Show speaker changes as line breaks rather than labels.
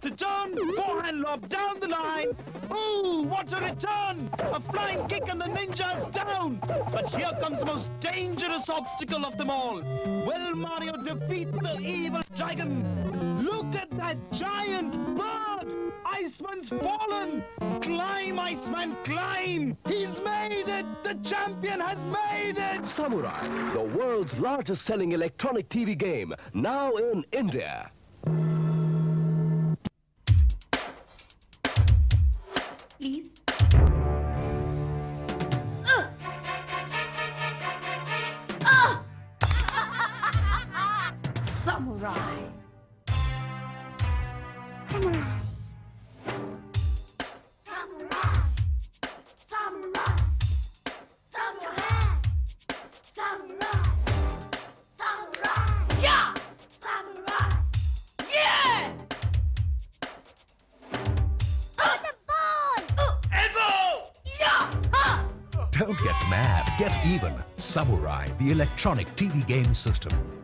to turn, forehand lob down the line. Ooh, what a return! A flying kick and the ninja's down. But here comes the most dangerous obstacle of them all. Will Mario defeat the evil dragon? Look at that giant bird! Iceman's fallen! Climb, Iceman, climb! He's made it! The champion has made it!
Samurai, the world's largest selling electronic TV game, now in India.
Please. Samurai. Samurai.
Don't get mad, get even. Samurai, the electronic TV game system.